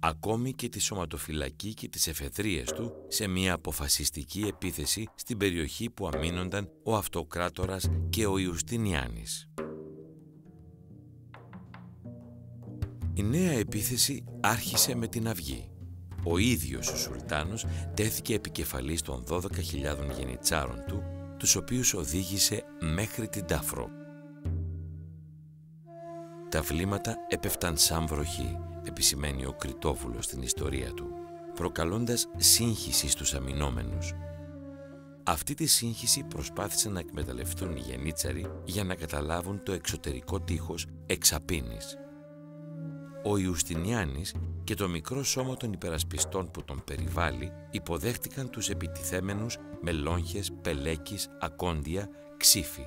ακόμη και τη σωματοφυλακή και τις εφεδρίες του σε μια αποφασιστική επίθεση στην περιοχή που αμήνονταν ο Αυτοκράτορας και ο Ιουστινιάνης. Η νέα επίθεση άρχισε με την Αυγή. Ο ίδιος ο Σουλτάνος τέθηκε επικεφαλής των 12.000 γενιτσάρων του, τους οποίους οδήγησε μέχρι την Τάφρο. Τα βλήματα έπεφταν σαν βροχή, επισημαίνει ο Κριτόβουλος στην ιστορία του, προκαλώντας σύγχυση στους αμυνόμενους. Αυτή τη σύγχυση προσπάθησαν να εκμεταλλευτούν οι γενίτσαροι για να καταλάβουν το εξωτερικό τείχος εξαπίνης. Ο Ιουστινιάνης και το μικρό σώμα των υπερασπιστών που τον περιβάλλει υποδέχτηκαν τους επιτιθέμενους με λόγχες, πελέκης, ακόντια, ξύφη.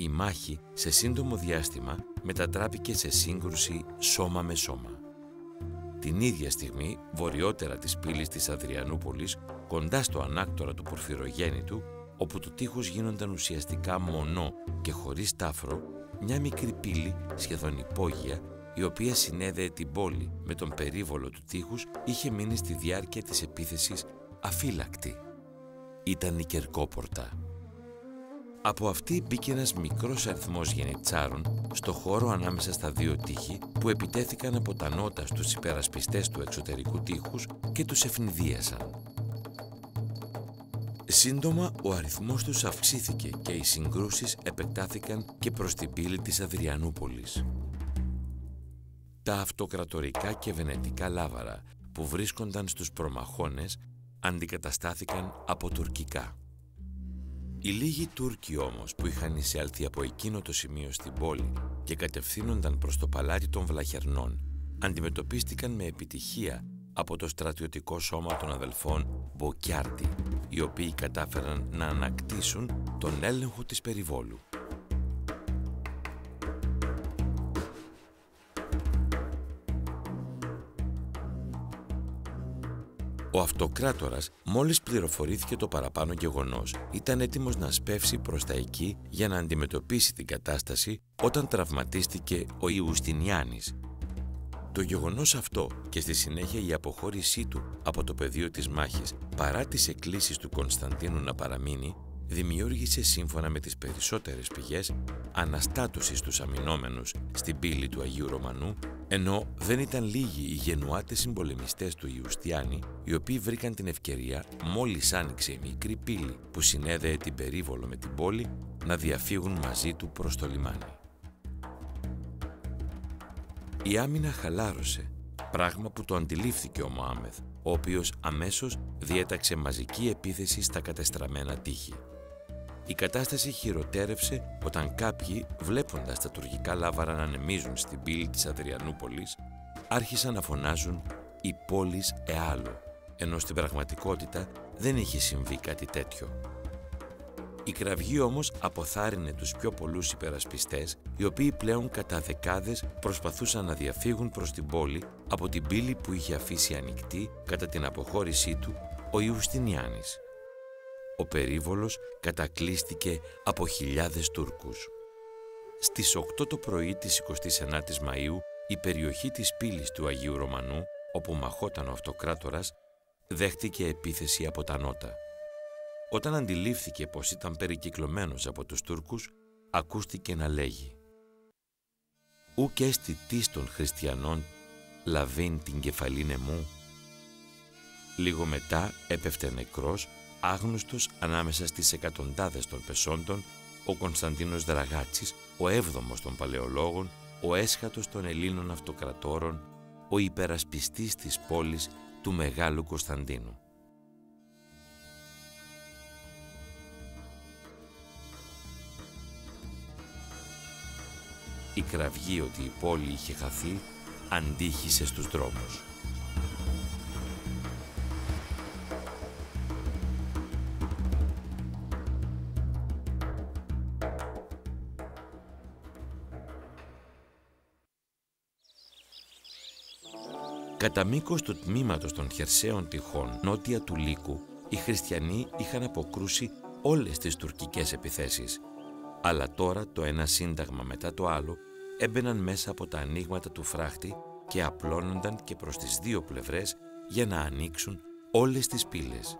Η μάχη σε σύντομο διάστημα μετατράπηκε σε σύγκρουση σώμα με σώμα. Την ίδια στιγμή, βορειότερα της πύλης της Αδριανούπολης, κοντά στο ανάκτορα του Πορφυρογέννητου, όπου το τείχος γίνονταν ουσιαστικά μονό και χωρίς τάφρο, μια μικρή πύλη, σχεδόν υπόγεια, η οποία συνέδεε την πόλη με τον περίβολο του τείχους, είχε μείνει στη διάρκεια της επίθεσης αφύλακτη. Ήταν η Κερκόπορτα. Από αυτή μπήκε ένας μικρός αριθμός γενιτσάρων στο χώρο ανάμεσα στα δύο τείχη που επιτέθηκαν από τα νότα στους υπερασπιστές του εξωτερικού τείχους και τους ευνηδίασαν. Σύντομα ο αριθμός τους αυξήθηκε και οι συγκρούσεις επεκτάθηκαν και προς την πύλη της Αδριανούπολης. Τα αυτοκρατορικά και βενετικά λάβαρα που βρίσκονταν στους προμαχώνες αντικαταστάθηκαν από τουρκικά. Οι λίγοι Τούρκοι όμως που είχαν εισέλθει από εκείνο το σημείο στην πόλη και κατευθύνονταν προς το παλάτι των Βλαχερνών αντιμετωπίστηκαν με επιτυχία από το στρατιωτικό σώμα των αδελφών Μποκιάρτη, οι οποίοι κατάφεραν να ανακτήσουν τον έλεγχο της περιβόλου. Ο αυτοκράτορας, μόλις πληροφορήθηκε το παραπάνω γεγονός, ήταν έτοιμος να σπεύσει προς τα εκεί για να αντιμετωπίσει την κατάσταση όταν τραυματίστηκε ο Ιουστινιάνης. Το γεγονός αυτό και στη συνέχεια η αποχώρησή του από το πεδίο της μάχης παρά τις εκκλήσεις του Κωνσταντίνου να παραμείνει, δημιούργησε σύμφωνα με τις περισσότερες πηγές αναστάτωσης στους αμυνόμενους στην πύλη του Αγίου Ρωμανού, ενώ δεν ήταν λίγοι οι γενουάτες συμπολεμιστές του Ιουστιάνη, οι οποίοι βρήκαν την ευκαιρία, μόλις άνοιξε η μικρή πύλη που συνέδεε την περίβολο με την πόλη, να διαφύγουν μαζί του προς το λιμάνι. Η άμυνα χαλάρωσε, πράγμα που το αντιλήφθηκε ο Μωάμεθ, ο οποίος αμέσως διέταξε μαζική επίθεση στα κατεστραμμένα τείχη. Η κατάσταση χειροτέρευσε όταν κάποιοι, βλέποντας τα τουρκικά λάβαρα να ανεμίζουν στην πύλη της Αδριανούπολης, άρχισαν να φωνάζουν «Η πόλης εάλο», ενώ στην πραγματικότητα δεν είχε συμβεί κάτι τέτοιο. Η κραυγή όμως αποθάρρυνε τους πιο πολλούς υπερασπιστές, οι οποίοι πλέον κατά δεκάδες προσπαθούσαν να διαφύγουν προς την πόλη από την πύλη που είχε αφήσει ανοιχτή κατά την αποχώρησή του ο Ιουστινιάνης ο περίβολος κατακλείστηκε από χιλιάδες Τούρκους. Στις 8 το πρωί της 29ης Μαΐου, η περιοχή της πύλης του Αγίου Ρωμανού, όπου μαχόταν ο αυτοκράτορας, δέχτηκε επίθεση από τα νότα. Όταν αντιλήφθηκε πως ήταν περικυκλωμένος από τους Τούρκους, ακούστηκε να λέγει «Ουκ έστι των χριστιανών λαβήν την κεφαλήνε μου». Λίγο μετά έπεφτε νεκρός άγνωστος ανάμεσα στις εκατοντάδες των πεσόντων, ο Κωνσταντίνος Δραγάτσης, ο έβδομος των παλαιολόγων, ο έσχατος των Ελλήνων αυτοκρατόρων, ο υπερασπιστής της πόλης του Μεγάλου Κωνσταντίνου. Η κραυγή ότι η πόλη είχε χαθεί αντίχησε στους δρόμους. Κατά μήκος του τμήματος των χερσαίων τυχών νότια του Λύκου, οι χριστιανοί είχαν αποκρούσει όλες τις τουρκικές επιθέσεις. Αλλά τώρα το ένα σύνταγμα μετά το άλλο έμπαιναν μέσα από τα ανοίγματα του φράχτη και απλώνονταν και προς τις δύο πλευρές για να ανοίξουν όλες τις πύλες.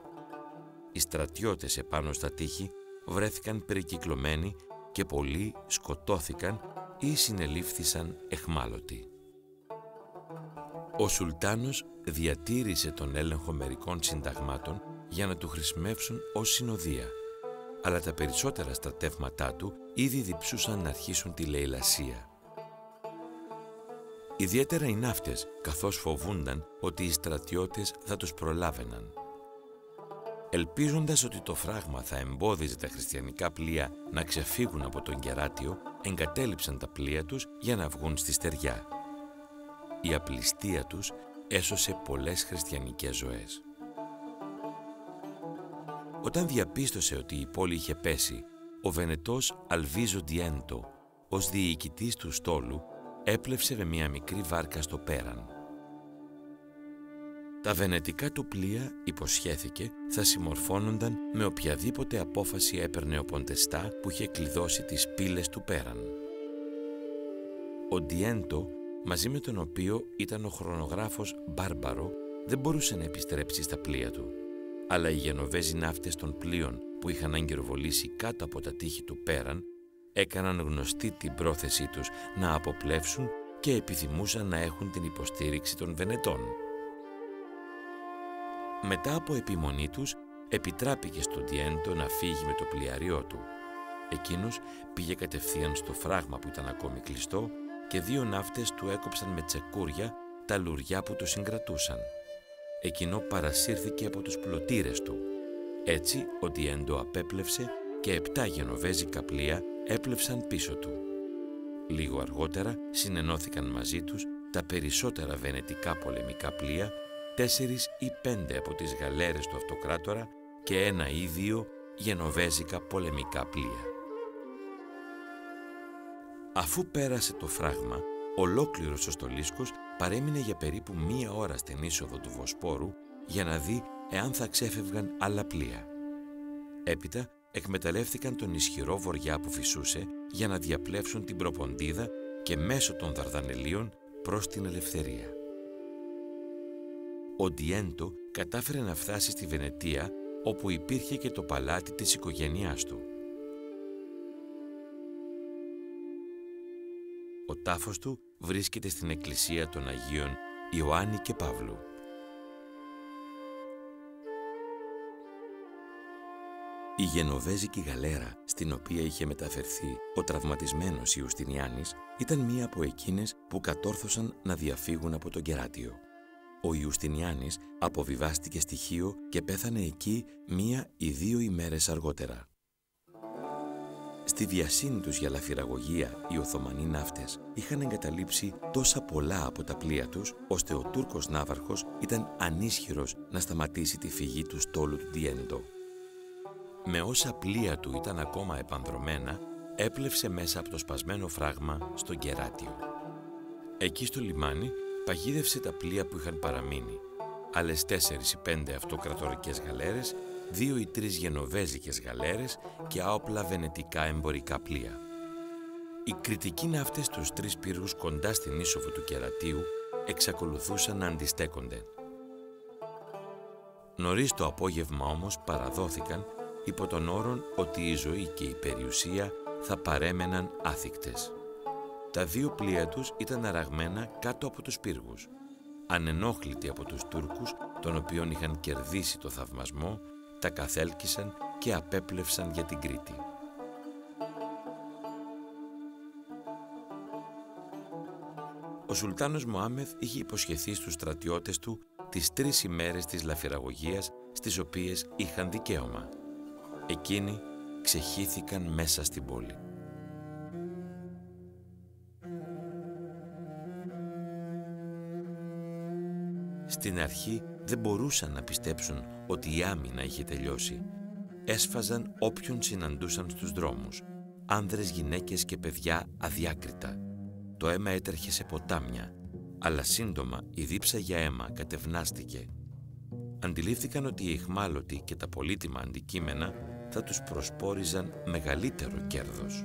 Οι στρατιώτες επάνω στα τείχη βρέθηκαν περικυκλωμένοι και πολλοί σκοτώθηκαν ή συνελήφθησαν εχμάλωτοι. Ο Σουλτάνος διατήρησε τον έλεγχο μερικών συνταγμάτων για να του χρησιμεύσουν ως συνοδεία, αλλά τα περισσότερα στρατεύματά του ήδη διψούσαν να αρχίσουν τη λαιλασία. Ιδιαίτερα οι ναύτες, καθώς φοβούνταν ότι οι στρατιώτες θα τους προλάβαιναν. Ελπίζοντας ότι το φράγμα θα εμπόδιζε τα χριστιανικά πλοία να ξεφύγουν από τον κεράτιο, εγκατέλειψαν τα πλοία τους για να βγουν στη στεριά. Η απληστία τους έσωσε πολλές χριστιανικές ζωές. Όταν διαπίστωσε ότι η πόλη είχε πέσει, ο Βενετός Αλβίζο Διέντο, ως διοικητής του στόλου, έπλευσε με μια μικρή βάρκα στο πέραν. Τα βενετικά του πλοία, υποσχέθηκε, θα συμμορφώνονταν με οποιαδήποτε απόφαση έπαιρνε ο Ποντεστά που είχε κλειδώσει τις πύλες του πέραν. Ο Διέντο, μαζί με τον οποίο ήταν ο χρονογράφος Μπάρμπαρο, δεν μπορούσε να επιστρέψει στα πλοία του. Αλλά οι γενοβέζοι ναύτες των πλοίων που είχαν αγκυροβολήσει κάτω από τα τείχη του πέραν έκαναν γνωστή την πρόθεσή τους να αποπλέψουν και επιθυμούσαν να έχουν την υποστήριξη των Βενετών. Μετά από επιμονή τους, επιτράπηκε στον Τιέντο να φύγει με το πλοιαριό του. Εκείνος πήγε κατευθείαν στο φράγμα που ήταν ακόμη κλειστό και δύο ναύτες του έκοψαν με τσεκούρια τα λουριά που το συγκρατούσαν. Εκείνο παρασύρθηκε από τους πλωτήρες του. Έτσι ο Τιέντο απέπλευσε και επτά γενοβέζικα πλοία έπλευσαν πίσω του. Λίγο αργότερα συνενώθηκαν μαζί τους τα περισσότερα βενετικά πολεμικά πλοία, τέσσερις ή πέντε από τις γαλέρες του αυτοκράτορα και ένα ή δύο γενοβέζικα πολεμικά πλοία. Αφού πέρασε το φράγμα, ολόκληρος ο Στολίσκος παρέμεινε για περίπου μία ώρα στην είσοδο του Βοσπόρου για να δει εάν θα ξέφευγαν άλλα πλοία. Έπειτα εκμεταλλεύτηκαν τον ισχυρό βοριά που φυσούσε για να διαπλέψουν την προποντίδα και μέσω των Δαρδανελίων προς την ελευθερία. Ο Ντιέντο κατάφερε να φτάσει στη Βενετία όπου υπήρχε και το παλάτι της οικογένειάς του. Ο τάφος του βρίσκεται στην εκκλησία των Αγίων Ιωάννη και Παύλου. Η γενοβέζικη γαλέρα στην οποία είχε μεταφερθεί ο τραυματισμένος Ιουστινιάνης ήταν μία από εκείνες που κατόρθωσαν να διαφύγουν από τον κεράτιο. Ο Ιουστινιάνης αποβιβάστηκε στοιχείο και πέθανε εκεί μία ή δύο ημέρες αργότερα. Στη βιασύνη τους για λαφυραγωγία, οι Οθωμανοί ναύτες είχαν εγκαταλείψει τόσα πολλά από τα πλοία τους, ώστε ο Τούρκος ναύαρχος ήταν ανίσχυρος να σταματήσει τη φυγή του στόλου του Διέντο με όσα πλοία του ήταν ακόμα επανδρομένα, έπλευσε μέσα από το σπασμένο φράγμα στον Κεράτιο. Εκεί στο λιμάνι παγίδευσε τα πλοία που είχαν παραμείνει, άλλες τέσσερις ή πέντε αυτοκρατορικές γαλέρες, δύο ή τρεις γενοβέζικες γαλέρες και άοπλα βενετικά εμπορικά πλοία. Οι κριτικοί ναύτες τους τρεις πύργους κοντά στην είσοδο του Κερατίου εξακολουθούσαν να αντιστέκονται. Νωρίς το απόγευμα όμως παραδόθηκαν υπό τον όρο ότι η ζωή και η περιουσία θα παρέμεναν άθικτες. Τα δύο πλοία τους ήταν αραγμένα κάτω από τους πύργους, ανενόχλητοι από τους Τούρκους, των οποίων είχαν κερδίσει το θαυμασμό, τα καθέλκυσαν και απέπλευσαν για την Κρήτη. Ο Σουλτάνος Μωάμεθ είχε υποσχεθεί στους στρατιώτες του τις τρεις ημέρες της λαφυραγωγίας στις οποίες είχαν δικαίωμα. Εκείνοι ξεχύθηκαν μέσα στην πόλη. Στην αρχή δεν μπορούσαν να πιστέψουν ότι η άμυνα είχε τελειώσει. Έσφαζαν όποιον συναντούσαν στους δρόμους. Άνδρες, γυναίκες και παιδιά αδιάκριτα. Το αίμα έτρεχε σε ποτάμια, αλλά σύντομα η δίψα για αίμα κατευνάστηκε. Αντιλήφθηκαν ότι οι εχμάλωτοι και τα πολύτιμα αντικείμενα θα τους προσπόριζαν μεγαλύτερο κέρδος.